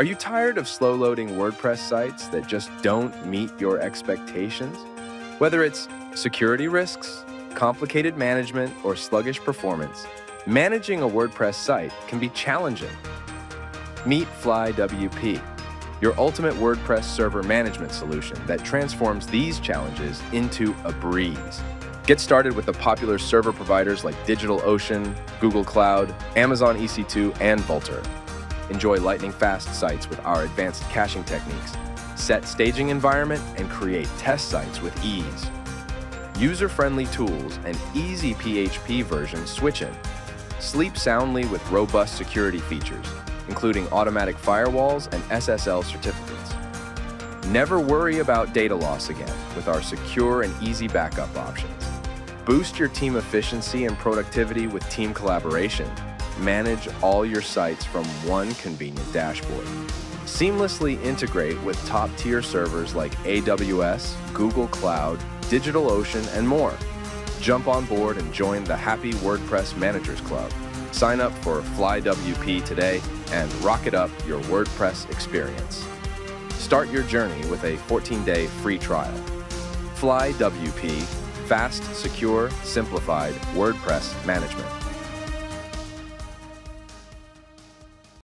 Are you tired of slow loading WordPress sites that just don't meet your expectations? Whether it's security risks, complicated management, or sluggish performance, managing a WordPress site can be challenging. Meet FlyWP, your ultimate WordPress server management solution that transforms these challenges into a breeze. Get started with the popular server providers like DigitalOcean, Google Cloud, Amazon EC2, and Vultr. Enjoy lightning fast sites with our advanced caching techniques. Set staging environment and create test sites with ease. User-friendly tools and easy PHP version switching. Sleep soundly with robust security features, including automatic firewalls and SSL certificates. Never worry about data loss again with our secure and easy backup options. Boost your team efficiency and productivity with team collaboration Manage all your sites from one convenient dashboard. Seamlessly integrate with top-tier servers like AWS, Google Cloud, DigitalOcean, and more. Jump on board and join the Happy WordPress Managers Club. Sign up for FlyWP today and rocket up your WordPress experience. Start your journey with a 14-day free trial. FlyWP, fast, secure, simplified WordPress management.